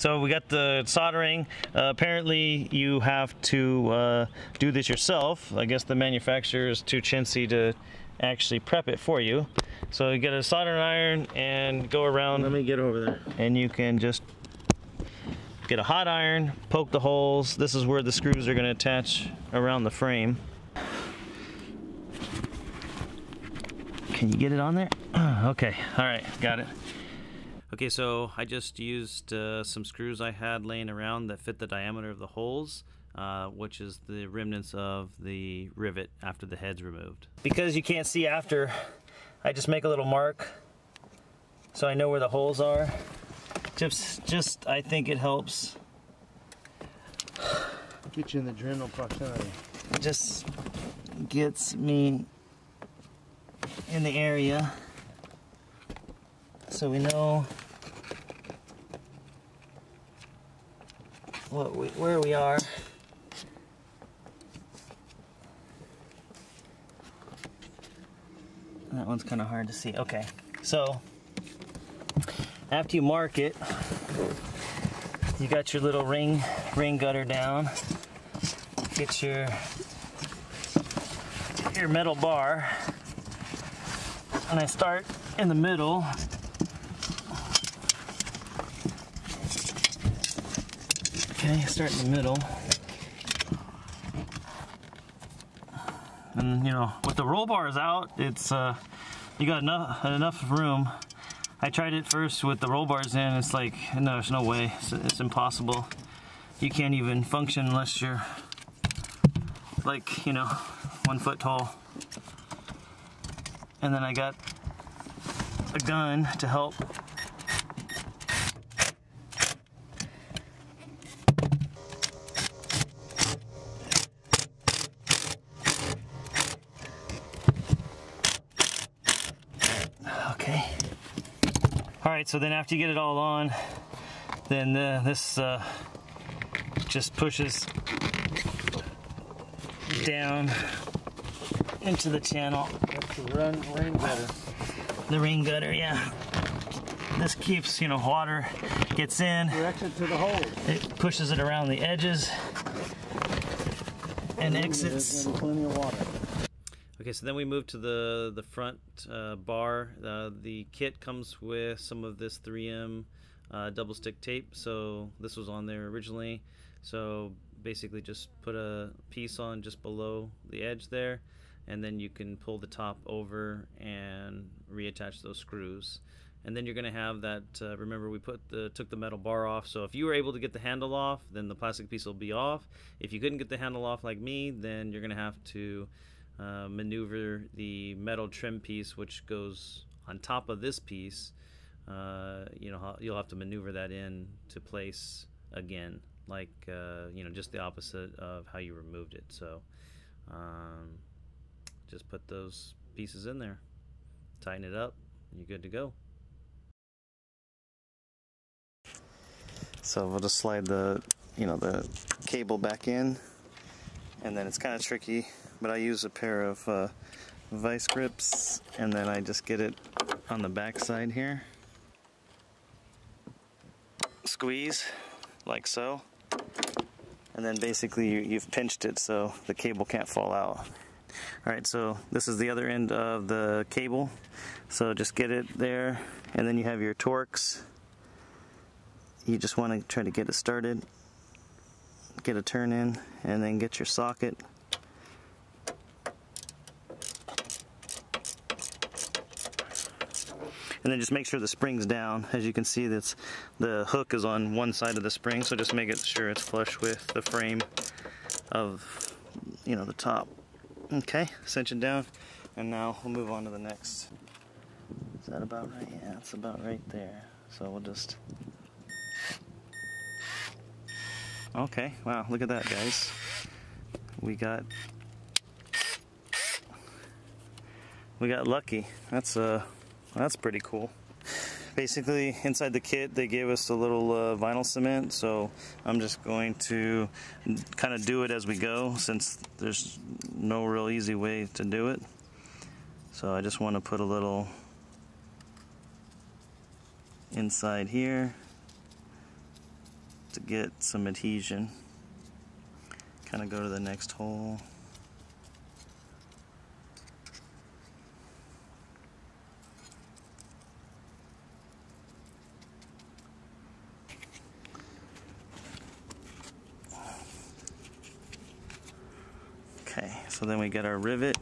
so we got the soldering. Uh, apparently, you have to uh, do this yourself. I guess the manufacturer is too chintzy to actually prep it for you. So you get a soldering iron and go around. Let me get over there. And you can just get a hot iron, poke the holes. This is where the screws are going to attach around the frame. Can you get it on there? okay, all right, got it. Okay, so I just used uh, some screws I had laying around that fit the diameter of the holes, uh, which is the remnants of the rivet after the head's removed. Because you can't see after, I just make a little mark so I know where the holes are. Just, just I think it helps. Get you in the general proximity. It just gets me in the area so we know what we, where we are. That one's kind of hard to see. Okay, so after you mark it, you got your little ring ring gutter down. Get your your metal bar and I start in the middle. Okay, start in the middle. And you know, with the roll bars out, it's uh, you got enough enough room. I tried it first with the roll bars in. It's like no, there's no way. It's, it's impossible. You can't even function unless you're like you know one foot tall and then I got a gun to help okay all right so then after you get it all on then uh, this uh, just pushes down into the channel the run, rain gutter. The rain gutter, yeah. This keeps, you know, water gets in. To the hole. It pushes it around the edges and exits. Plenty of water. Okay, so then we move to the the front uh, bar. Uh, the kit comes with some of this 3M uh, double stick tape. So this was on there originally. So basically, just put a piece on just below the edge there and then you can pull the top over and reattach those screws and then you're going to have that uh, remember we put the took the metal bar off so if you were able to get the handle off then the plastic piece will be off if you couldn't get the handle off like me then you're going to have to uh, maneuver the metal trim piece which goes on top of this piece uh, you know you'll have to maneuver that in to place again like uh, you know just the opposite of how you removed it. So um, just put those pieces in there tighten it up and you're good to go. So we'll just slide the you know the cable back in and then it's kind of tricky but I use a pair of uh, vice grips and then I just get it on the back side here squeeze like so and then basically you, have pinched it so the cable can't fall out all right, so this is the other end of the cable. So just get it there, and then you have your Torx. You just want to try to get it started, get a turn in, and then get your socket. And then just make sure the spring's down. As you can see, that's the hook is on one side of the spring, so just make it sure it's flush with the frame of, you know, the top. Okay, cinch it down, and now we'll move on to the next. Is that about right? Yeah, it's about right there. So we'll just... Okay, wow, look at that, guys. We got... We got lucky. That's, uh, uh, that's pretty cool basically inside the kit they gave us a little uh, vinyl cement so I'm just going to kind of do it as we go since there's no real easy way to do it so I just want to put a little inside here to get some adhesion. Kind of go to the next hole. Okay, so then we get our rivet.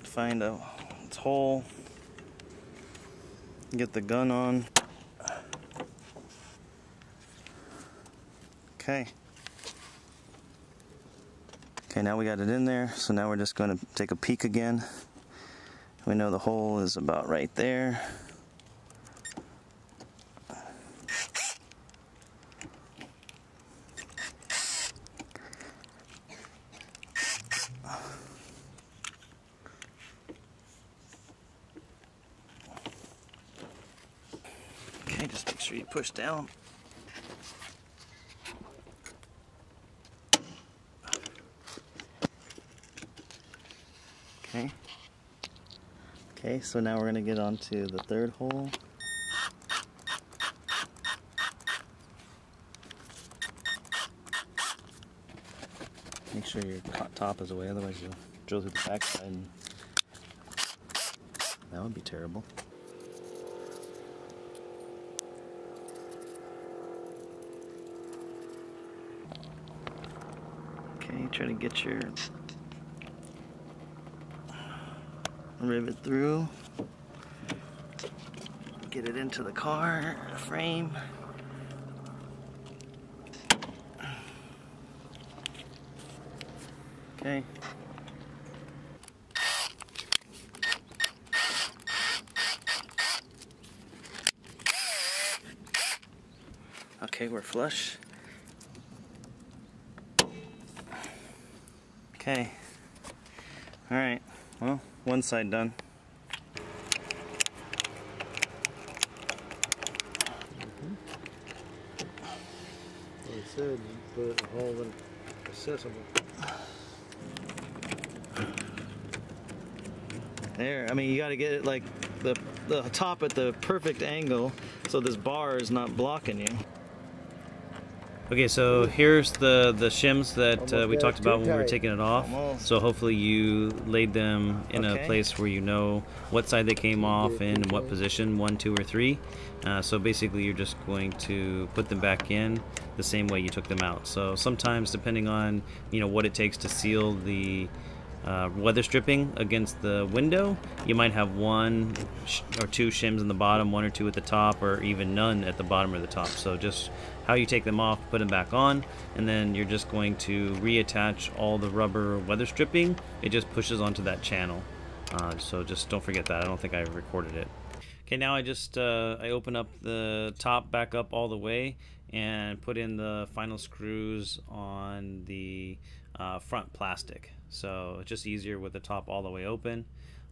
Find a hole. Get the gun on. Okay. Okay, now we got it in there, so now we're just going to take a peek again. We know the hole is about right there. Okay, just make sure you push down. Okay. Okay, so now we're gonna get on to the third hole. Make sure your top is away, otherwise you'll drill through the backside and that would be terrible. Okay, try to get your rivet through. Get it into the car frame. Okay. Okay, we're flush. Okay. Alright, well, one side done. Mm-hmm. Like I said, you put it in a hole and accessible. There, I mean, you got to get it like the, the top at the perfect angle so this bar is not blocking you. Okay, so here's the, the shims that uh, we talked about when we were taking it off. So hopefully you laid them in Okay. a place where you know what side they came off in and what position, one, two, or three. Uh, so basically you're just going to put them back in the same way you took them out. So sometimes depending on you know what it takes to seal the uh, weather stripping against the window, you might have one sh- or two shims in the bottom, one or two at the top, or even none at the bottom or the top. So just how you take them off, put them back on, and then you're just going to reattach all the rubber weather stripping. It just pushes onto that channel. Uh, so just don't forget that. I don't think I recorded it. Okay, now I just uh, I open up the top back up all the way and put in the final screws on the uh, front plastic. So it's just easier with the top all the way open,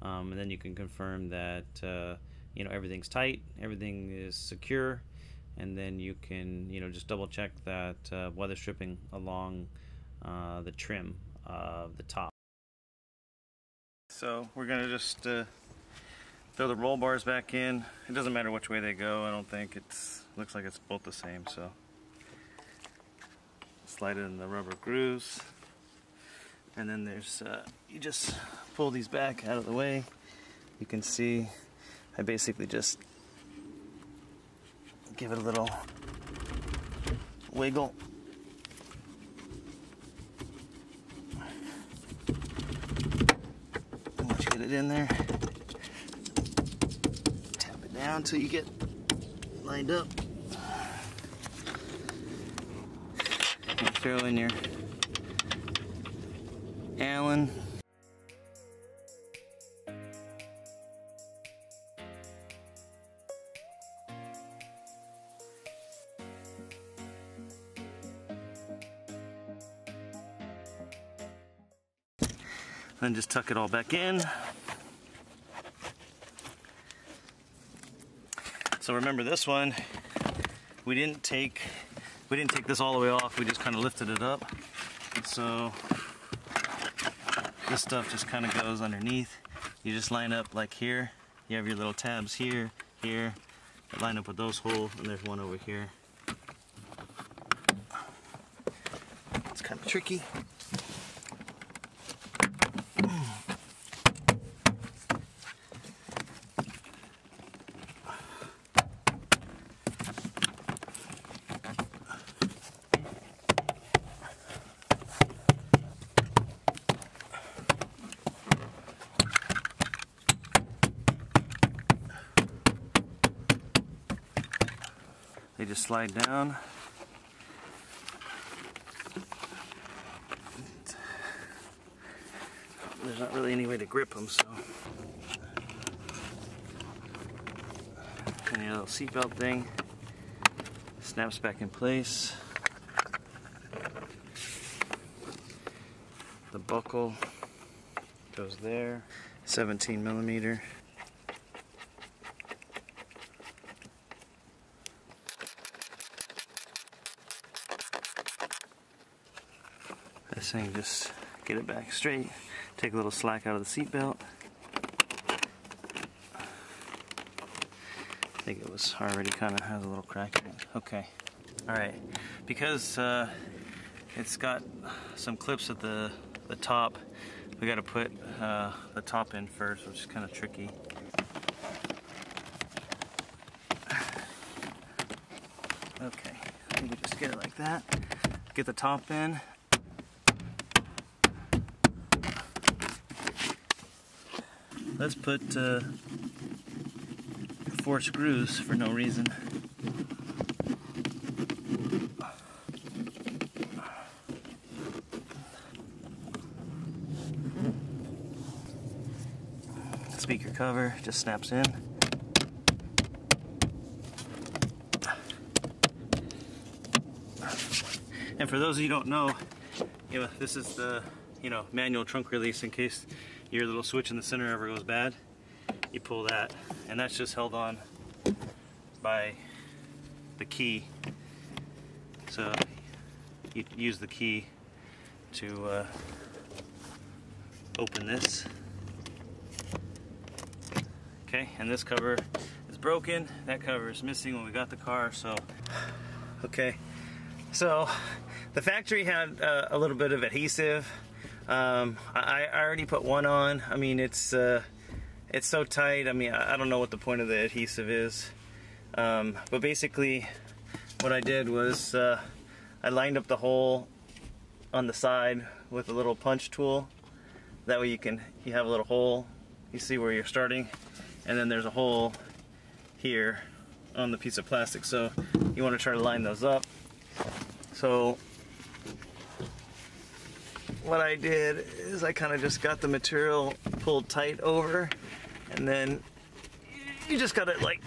um, and then you can confirm that uh, you know everything's tight, everything is secure, and then you can you know just double check that uh, weather stripping along uh, the trim of the top. So we're gonna just uh, throw the roll bars back in. It doesn't matter which way they go. I don't think it's looks like it's both the same. So slide it in the rubber grooves, and then there's uh, you just pull these back out of the way. You can see I basically just give it a little wiggle. Once you get it in there, tap it down until you get lined up. And throw in your Allen. Then just tuck it all back in. So remember this one, we didn't take we didn't take this all the way off, we just kind of lifted it up. So this stuff just kind of goes underneath. You just line up like here. You have your little tabs here, here, line up with those holes, and there's one over here. It's kind of tricky. They just slide down. There's not really any way to grip them, so. And little seatbelt thing snaps back in place. The buckle goes there, 17 millimeter. This thing just get it back straight, take a little slack out of the seat belt. I think it was already kind of has a little crack in it. Okay, all right. Because uh, it's got some clips at the, the top, we got to put uh, the top in first, which is kind of tricky. Okay, I think we just get it like that. Get the top in, let's put uh, four screws for no reason. Speaker cover just snaps in. And for those of you who don't know, you know, this is the you know manual trunk release in case your little switch in the center ever goes bad, you pull that, and that's just held on by the key. So you use the key to uh, open this. Okay, and this cover is broken. That cover is missing when we got the car, so. Okay, so the factory had uh, a little bit of adhesive um, I, I, already put one on. I mean, it's uh, it's so tight. I mean, I, I, don't know what the point of the adhesive is. Um, but basically, what I did was uh, I lined up the hole on the side with a little punch tool. That way you can you have a little hole. You see where you're starting, and then there's a hole here on the piece of plastic. So you want to try to line those up. So what I did is I kind of just got the material pulled tight over and then you just gotta like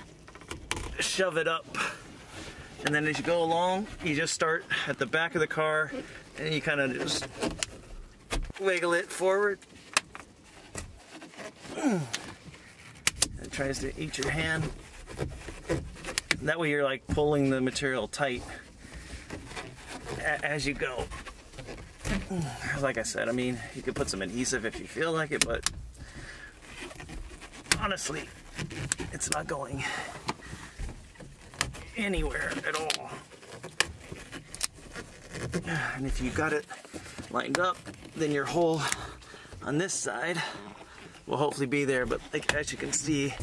shove it up. And then as you go along you just start at the back of the car and you kind of just wiggle it forward. It tries to eat your hand. That way you're like pulling the material tight as you go like I said, I mean, you could put some adhesive if you feel like it, but honestly, it's not going anywhere at all. And if you got it lined up, then your hole on this side will hopefully be there. But like, as you can see,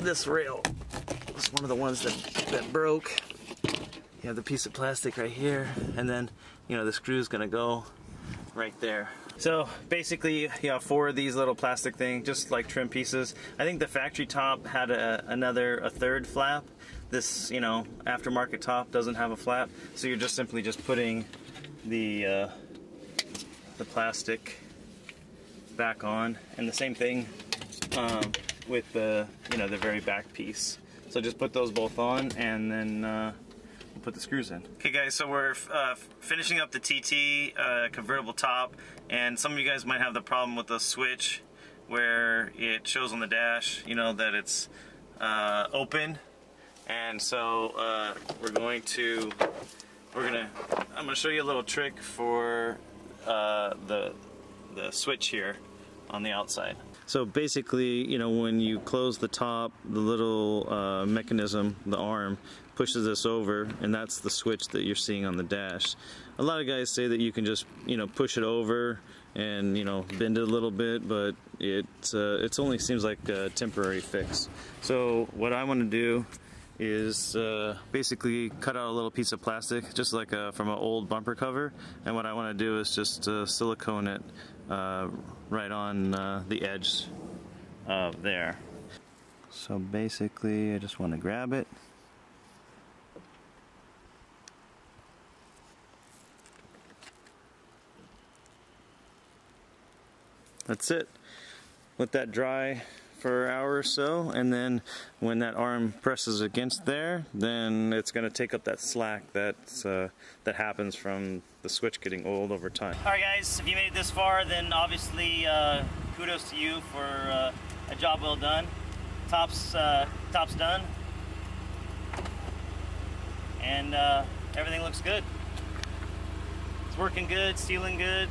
this rail was one of the ones that, that broke. You have the piece of plastic right here, and then you know the screw is gonna go right there. So basically, you have four of these little plastic things, just like trim pieces. I think the factory top had a, another, a third flap. This, you know, aftermarket top doesn't have a flap, so you're just simply just putting the uh, the plastic back on, and the same thing um, with the, you know, the very back piece. So just put those both on, and then. Uh, put the screws in. Okay guys, so we're uh, finishing up the TT uh, convertible top and some of you guys might have the problem with the switch where it shows on the dash, you know, that it's uh, open and so uh, we're going to, we're gonna, I'm gonna show you a little trick for uh, the, the switch here on the outside. So basically, you know, when you close the top, the little uh, mechanism, the arm, pushes this over, and that's the switch that you're seeing on the dash. A lot of guys say that you can just, you know, push it over and you know bend it a little bit, but it uh, it only seems like a temporary fix. So what I want to do is uh, basically cut out a little piece of plastic just like a, from an old bumper cover and what I want to do is just uh, silicone it uh, right on uh, the edge of there. So basically I just want to grab it that's it let that dry for an hour or so and then when that arm presses against there then it's going to take up that slack that uh, that happens from the switch getting old over time. Alright guys, if you made it this far then obviously uh, kudos to you for uh, a job well done. Top's, uh, top's done and uh, everything looks good. It's working good, sealing good,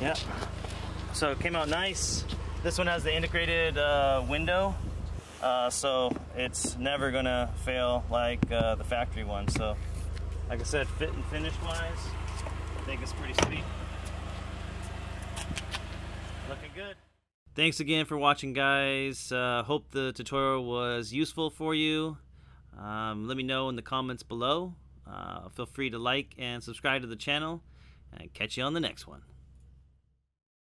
Yeah. So it came out nice. This one has the integrated uh, window, uh, so it's never gonna fail like uh, the factory one. So, like I said, fit and finish wise, I think it's pretty sweet. Looking good. Thanks again for watching, guys. Uh, hope the tutorial was useful for you. Um, let me know in the comments below. Uh, feel free to like and subscribe to the channel, and catch you on the next one.